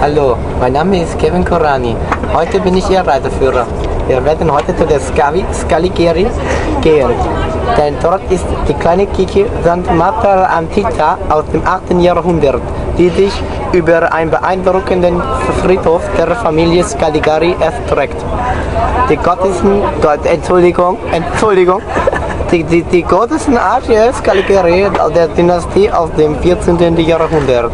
Hallo, mein Name ist Kevin Korani. Heute bin ich Ihr Reiseführer. Wir werden heute zu der Scavi, Scaligeri gehen. Denn dort ist die kleine Kiki St. Marta Antiqa aus dem 8. Jahrhundert, die sich über einen beeindruckenden Friedhof der Familie Scaligari erstreckt. Die Gottesen, Gott, Entschuldigung, Entschuldigung, die, die, die Gottesen Arche Scaligeri der Dynastie aus dem 14. Jahrhundert.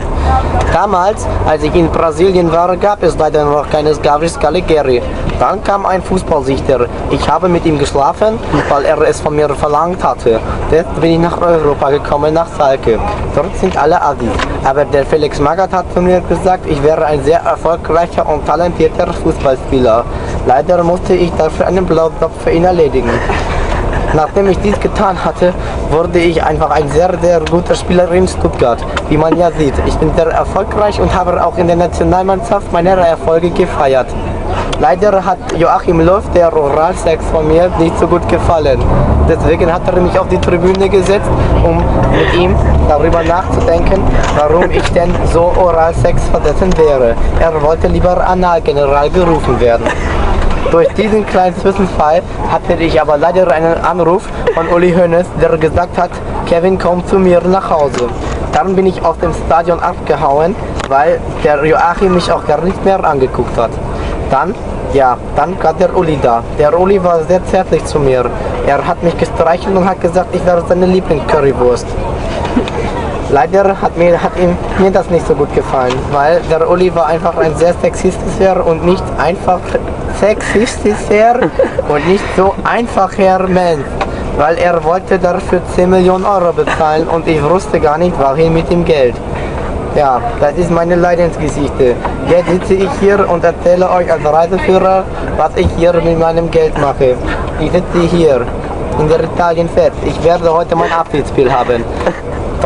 Damals, als ich in Brasilien war, gab es leider noch keine Gavi Scaligeri. Dann kam ein Fußballsichter. Ich habe mit ihm geschlafen, weil er es von mir verlangt hatte. Jetzt bin ich nach Europa gekommen, nach Salke. Dort sind alle Adis. Aber der Felix Magath hat zu mir gesagt, ich wäre ein sehr erfolgreicher und talentierter Fußballspieler. Leider musste ich dafür einen Blaujobb für ihn erledigen. Nachdem ich dies getan hatte, wurde ich einfach ein sehr, sehr guter Spieler in Stuttgart. Wie man ja sieht, ich bin sehr erfolgreich und habe auch in der Nationalmannschaft meine Erfolge gefeiert. Leider hat Joachim Löw, der Oralsex von mir, nicht so gut gefallen. Deswegen hat er mich auf die Tribüne gesetzt, um mit ihm darüber nachzudenken, warum ich denn so Oralsex versessen wäre. Er wollte lieber Analgeneral gerufen werden. Durch diesen kleinen Zwischenfall hatte ich aber leider einen Anruf von Uli Hoeneß, der gesagt hat, Kevin komm zu mir nach Hause. Dann bin ich aus dem Stadion abgehauen, weil der Joachim mich auch gar nicht mehr angeguckt hat. Dann, ja, dann war der Uli da. Der Uli war sehr zärtlich zu mir. Er hat mich gestreichelt und hat gesagt, ich wäre seine Lieblingscurrywurst. Leider hat mir, hat ihm, mir das nicht so gut gefallen, weil der Uli war einfach ein sehr sexistischer und nicht einfach sexistischer und nicht so einfacher Mensch, weil er wollte dafür 10 Millionen Euro bezahlen und ich wusste gar nicht, wohin mit dem Geld. Ja, das ist meine Leidensgeschichte. Jetzt sitze ich hier und erzähle euch als Reiseführer, was ich hier mit meinem Geld mache. Ich sitze hier in der Italien fest. Ich werde heute mein Abschiedsspiel haben.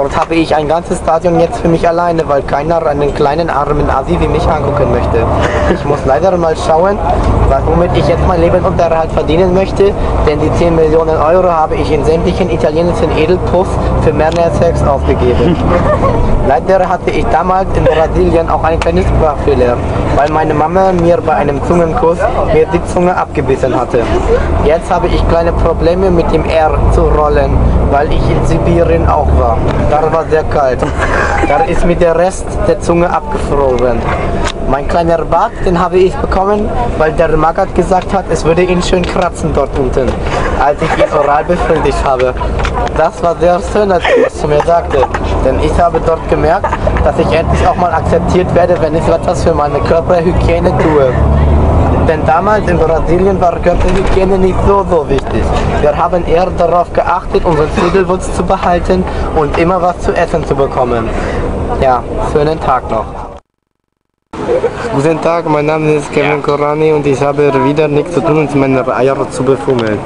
Dort habe ich ein ganzes Stadion jetzt für mich alleine, weil keiner einen kleinen armen Asi wie mich angucken möchte. Ich muss leider mal schauen, womit ich jetzt mein Lebensunterhalt verdienen möchte, denn die 10 Millionen Euro habe ich in sämtlichen italienischen Edelpuffs für Sex ausgegeben. Leider hatte ich damals in Brasilien auch einen kleinen Sprachfehler, weil meine Mama mir bei einem Zungenkuss mir die Zunge abgebissen hatte. Jetzt habe ich kleine Probleme mit dem R zu rollen, weil ich in Sibirien auch war. Da war sehr kalt. Da ist mir der Rest der Zunge abgefroren. Mein kleiner Bart, den habe ich bekommen, weil der Magat gesagt hat, es würde ihn schön kratzen dort unten, als ich ihn oral befriedigt habe. Das war sehr schön, als er zu mir sagte, denn ich habe dort gemerkt, dass ich endlich auch mal akzeptiert werde, wenn ich etwas für meine Körperhygiene tue. Denn damals in Brasilien war Körperhygiene nicht so, so wichtig. Wir haben eher darauf geachtet, unseren Schädelwurz zu behalten und immer was zu essen zu bekommen. Ja, schönen Tag noch. Guten Tag, mein Name ist Kevin Korani und ich habe wieder nichts zu tun, um meine Eier zu befummeln.